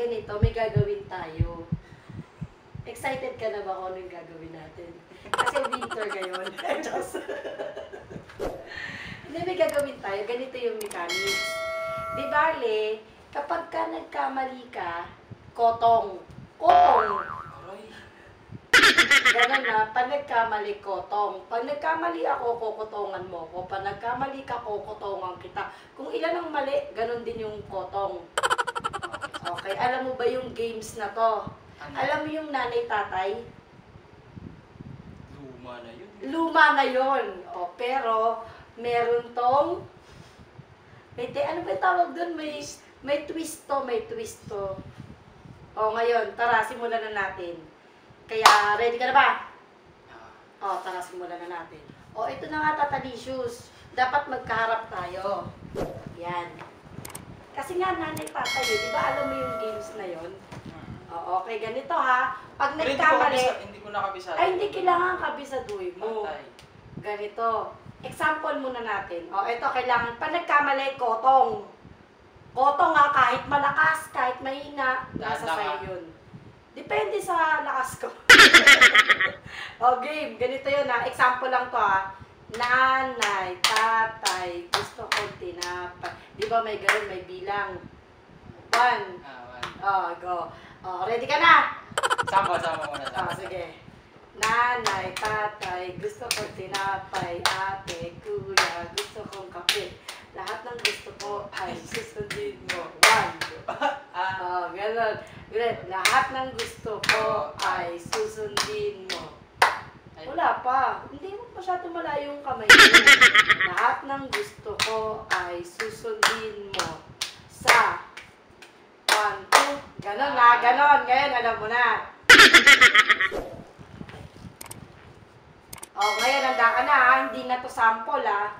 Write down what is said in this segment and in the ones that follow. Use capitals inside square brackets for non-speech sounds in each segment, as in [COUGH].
ganito, may gagawin tayo. Excited ka na ba kung ano yung gagawin natin? Kasi winter ngayon. [LAUGHS] Diyos. Hindi, may gagawin tayo. Ganito yung mechanics. Di bale, kapag ka nagkamali ka, kotong. Kotong. Ganun na, pag nagkamali, kotong. Pag nagkamali ako, kukotongan mo ko. Pag nagkamali ka, kukotongan kita. Kung ilan ang mali, ganun din yung kotong. Okay, alam mo ba yung games na to? Ano? Alam mo yung nanay-tatay? Luma na yun. Luma na yon. O, pero, meron tong... May, te- ano ba tawag doon? May, may twist to, may twist to. O, ngayon, tara, simulan na natin. Kaya, ready ka na ba? Ah, O, tara, simulan na natin. O, ito na nga, tatalicious. Dapat magkaharap tayo. Yan. Kasi nga, nanay tatay, eh, di ba alam mo yung games na yon? hmm. O, okay, ganito ha. Pag Pero hindi ko, nagkamali, kabisa, hindi ko nakabisado. ay hindi kailangan kabisaduhin mo. Patay. Ganito. Example muna natin. O, ito, kailangan, pag nagkamali, kotong. Kotong nga, kahit malakas, kahit mahina, nasa Dahan sa'yo yun. Depende sa lakas ko. [LAUGHS] o, game. Ganito yun ha. Example lang to ha. Nanay, tatay, gusto kong tinapay. Di ba may ganun, may bilang. One. Ah, one. Oh, go. Oh, ready ka na? Sama, sama muna. Ah, Sama. sige. Nanay, tatay, gusto kong tinapay, ate, kuya, gusto kong kape. Lahat ng gusto ko ay susundin mo. One. [LAUGHS] Ah, Oh, ganun. Ganun. Lahat ng gusto ko ay susundin mo. Wala pa. Hindi mo masyado malayo yung kamay mo. Lahat ng gusto ko ay susundin mo sa one, two. Ganon na, ganon. Ngayon, alam mo na. Oh, ngayon, handa ka na ha. Hindi na to sample ha.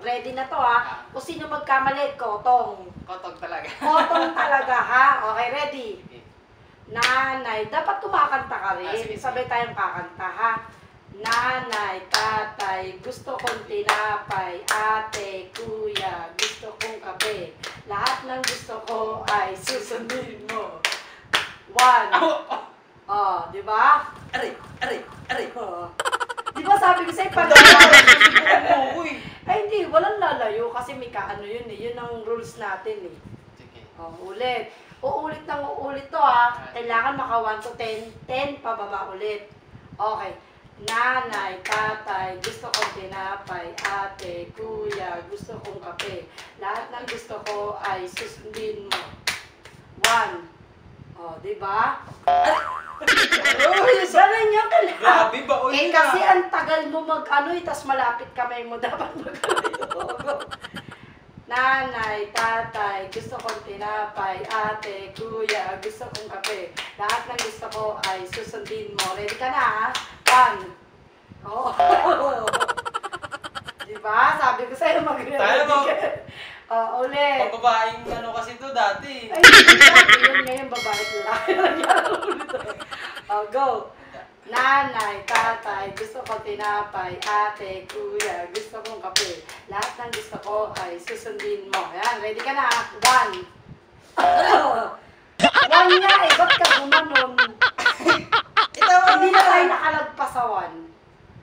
Ready na to ha. Kung sino magkamali, kotong. Kotog talaga. Kotong [LAUGHS] talaga ha. Okay, ready? Nanay, dapat kumakanta ka rin. Ah, sige. Sabay tayong kakanta ha. Nanay, tatay, gusto kong tinapay, ate, kuya, gusto kong kape. Lahat ng gusto ko ay susundin mo. One. Aw! Oh! Oh, di ba? Aray! Aray! Aray! Oh. Di ba sabi ko sa'yo, pag mo eh. Ay, hindi, walang lalayo kasi may kaano yun eh. Yun ang rules natin eh. Sige. Oh, ulit. Uulit ng uulit to ha. Kailangan maka 1 to 10. 10 pababa ulit. Okay. Nanay, tatay, gusto kong tinapay, ate, kuya, gusto kong kape. Lahat ng gusto ko ay susundin mo. One. Oh, di ba? [LAUGHS] Uy! Ganun yung kailangan. Grabe ba? Uy, Eh kasi ah. ang tagal mo mag ano eh, malapit kamay mo [LAUGHS] dapat mag Nanay, tatay, gusto kong tinapay, ate, kuya, gusto kong kape. Lahat ng gusto ko ay susundin mo. Ready ka na ha? One. Oo. [LAUGHS] diba? Sabi ko sa'yo mag-ready Tayo mo. [LAUGHS] Oh, ulit. Pagbabaeng ano kasi to dati. Ay, dati yun ngayon babae. Nagyari [LAUGHS] ulit. Oh, go. Nanay, tatay, gusto ko tinapay, ate, kuya, gusto kong kape. Lahat ng gusto ko ay susundin mo. Ayan, ready ka na? One. One nga eh, ba't ka gumanon? Ito! Hindi na tayo nakalagpas sa one.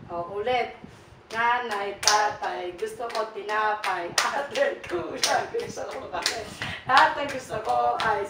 O, ulit. Nanay, tatay, gusto ko tinapay, ate, kuya, gusto kong kape. Lahat ng gusto ko ay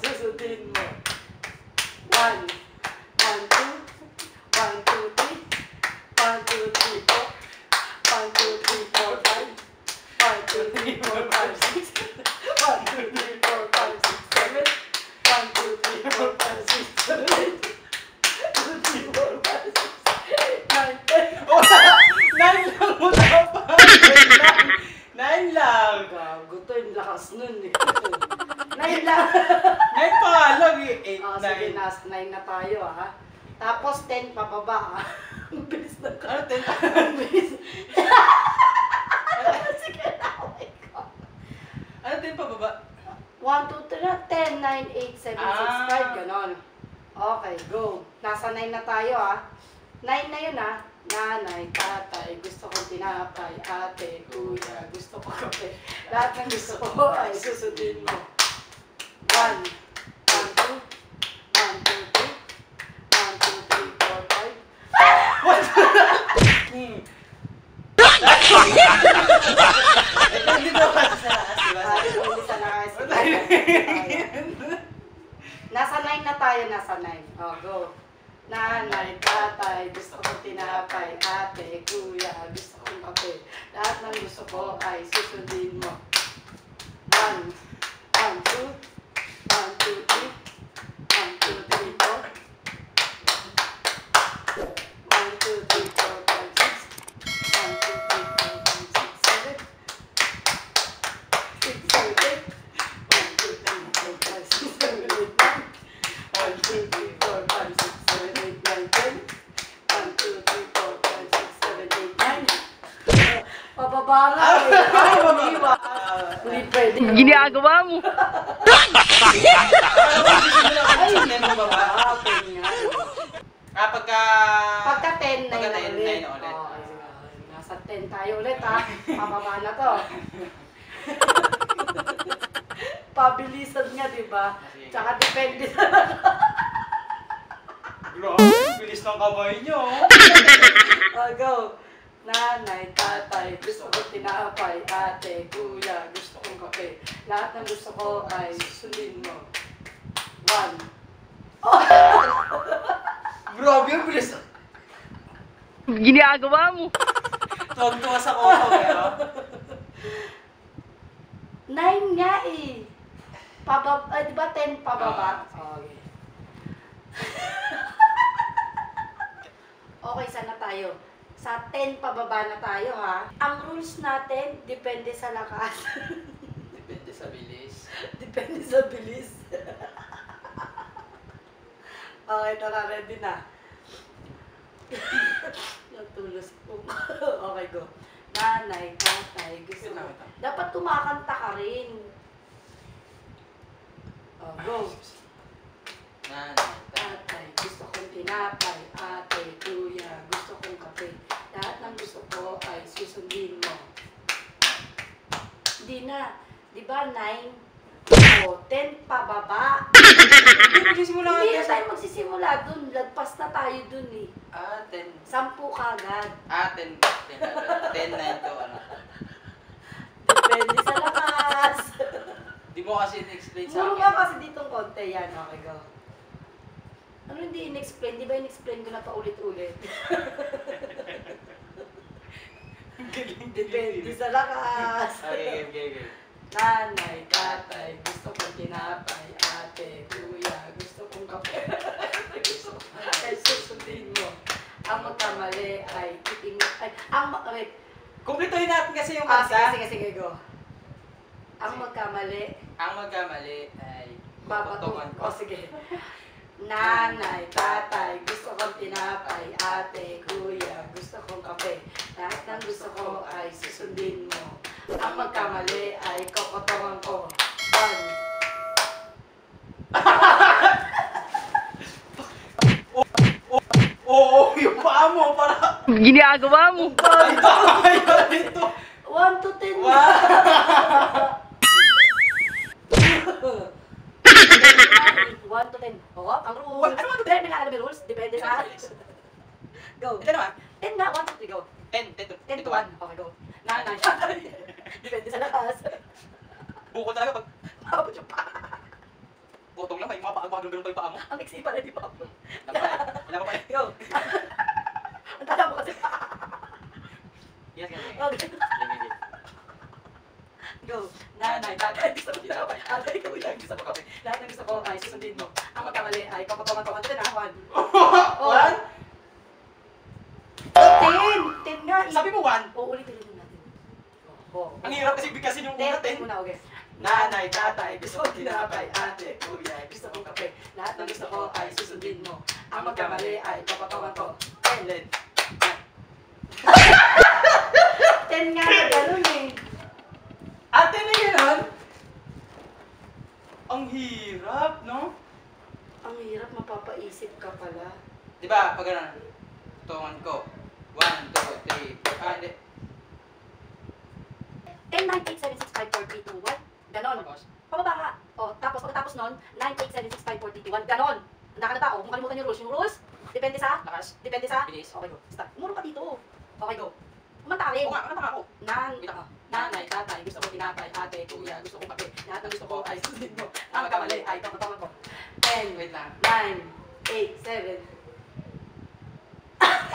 curtain, pababa. Ah. [LAUGHS] Ang bilis na curtain. Eh. Ang bilis. [LAUGHS] Sige na, oh my God. Ano din pababa? 1, 2, 3, 10, 9, 8, 7, 6, 5, ganon. Okay, go. Nasa 9 na tayo ah. 9 na yun ah. Nanay, tatay, gusto kong tinapay, ate, kuya, gusto ko kape. Lahat ng gusto ko ay susundin mo. 1, nine. Oh, go. Nanay, tatay, gusto kong tinapay. Ate, kuya, gusto kong kape. Lahat ng gusto ko ay susundin mo. One, two, one, two, three, one, two, three, four. One, two, three, four, five, six. One, two, three, four, five, six, seven. Six, seven, eight. One, two, three, four, five, six, seven, eight, nine. One, two, three, four, five, six, seven, eight, nine, ten. One, two, three, four, five, six, seven, eight, nine. Eh. Ay, umiwa. Hindi pwede. Ginagawa mo. Ay, hindi mo baba. Ah. Ah, pagka... Pagka 10, 9 Pagka na 10, ulit. 9 na ulit. Nasa 10 tayo ulit ha. Pababa na to. Pabilisan nga, di ba? Tsaka depende sa Grabe, bilis ng kamay niyo. Oh, [LAUGHS] go. Nanay, tatay, gusto ko tinapay. Ate, kuya, gusto kong kape. Lahat ng gusto ko ay susundin mo. One. Grabe, ang bilis. Ginagawa mo. Tuwag-tuwa sa koko, pero... Nine nga eh. Pababa, ay, di ba ten pababa? Ah. Okay. okay, sana tayo. Sa 10 pababa na tayo ha. Ang rules natin, depende sa lakas. [LAUGHS] Depende sa bilis. depende sa bilis. [LAUGHS] okay, tara, ready na. [LAUGHS] Natulos po. okay, go. Nanay, tatay, gusto mo. Dapat tumakanta ka rin. Oh, go. Nanay, Tatay, gusto kong tinapay. Ate, kuya, gusto kong kape. Lahat ng gusto ko ay susundin mo. Hindi na. Di ba, 9 o 10 pababa? Bilis mo lang Hindi na tayo magsisimula dun. Lagpas na tayo dun eh. Ah, 10. Sampu kagad. Ah, 10. 10, 10, 9 to, ano. Depende sa lakas. Di mo kasi in-explain sa Muro akin. nga kasi ditong konti yan. Okay, go. Ano hindi in-explain? Di ba in-explain ko na paulit-ulit? [LAUGHS] Depende sa lakas. Okay, okay, okay. Nanay, tatay, gusto kong tinapay. Ate, kuya, gusto kong kape. gusto ko ay susundin mo. Ang magkamali ay titing... Ay, ang... Wait. Kumplituhin natin kasi yung Ah, sige, kanta. sige, sige, go. Ang magkamali, Ang magkamali ay babato. puputungan ko. O, sige. Nanay, tatay, gusto kong tinapay. Ate, kuya, gusto kong kape. Gusto ko ay susundin mo. Ang magkamali ay kokotongan ko. One. [LAUGHS] Oo, yung paa mo para... Ginagawa mo. Ay. One to ten. Wow. One to ten. Oo, ang rules. Ano ang ten? May alam yung rules? Depende sa... Go. Ito naman. Ten na, one to three, go. 10, 10 to, Ten 10 to to 1. one. Okay, go. Nanay. [LAUGHS] Depende sa lakas. Bukol talaga pag Abot yung pa. putong lang, may mga paa, ganun pa yung paa mo. Ang iksi pala, di ba? Eh. Alam pa eh. Go. [LAUGHS] Ang tala mo kasi. Yes, yes, yes. Okay. Go. Nanay, tatay, gusto ko tinapay. Ate, ikaw lang gusto ko kape. Lahat ng gusto ko ay susundin mo. Ang magkamali ay ko. Ano na, [LAUGHS] one? One? Ten! Ten nga. eh. Sabi mo one? Oo, ulitin natin. Oo. Ang hirap kasi bigkasin yung una, ten 10. muna, okay. Nanay, tatay, gusto ko tinapay. Ate, kuya, gusto kong kape. Lahat ng gusto ko ay susundin mo. Ang magkamali ay kapotongan ko. Ten. Ten [LAUGHS] nga na ganun eh. Ate na gano'n? Ang hirap, no? Ang hirap mapapaisip ka pala. Di ba, pag gano'n, tungan ko. Ah, hindi. 1098765431. Ganon. Tapos? Pababa nga. O, oh, tapos pagkatapos nun, 9876541. Ganon. Handa ka na ba? Oh, o, kung yung rules. Yung rules, depende sa? Lakas. Depende sa? Bilis. Okay, go. Start. Muro ka dito. Okay, go. Kumanta ka nga, kumanta ako. Nan. Kumita ka. Nanay, tatay, gusto ko tinatay, ate, kuya, gusto ko kape. Lahat ng gusto ko ay susunod mo. Ang magkamali ay tamatawan ko. 10, wait lang. 9, 8, 7.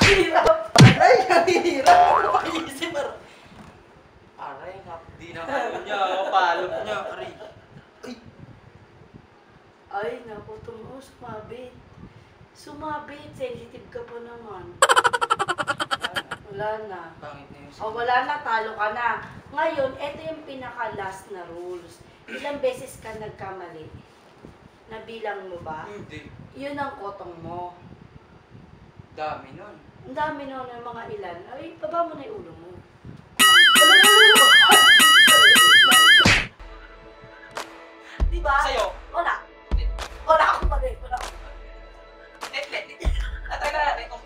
Hirap! Ay, nanihirap ako paisip. Aray, di na kaya niya. Palok niya. Aray. Ay. Ay, naku, tumo, sumabit. Sumabit, sensitive ka pa naman. Wala na. Pangit na yung O, wala na, talo ka na. Ngayon, ito yung pinaka-last na rules. Ilang beses ka nagkamali? Nabilang mo ba? Hindi. Yun ang kotong mo. Dami nun. Ang dami na ng mga ilan. Ay, baba mo na yung ulo mo. diba? Sa'yo. Wala. Wala akong mali. Wala akong Let, let, let. Atay na natin kung...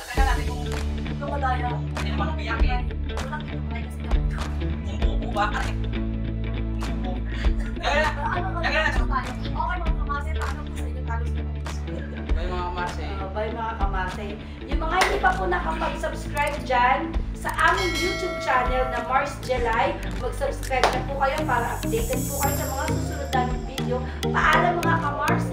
Atay na natin kung... Ito madaya. Ano naman ang biyakin? Wala akong mali kasi. Kung ba? Po nakapag-subscribe dyan sa aming YouTube channel na Mars July, mag-subscribe na po kayo para updated po kayo sa mga susunod naming video. Paalam mga kamarse!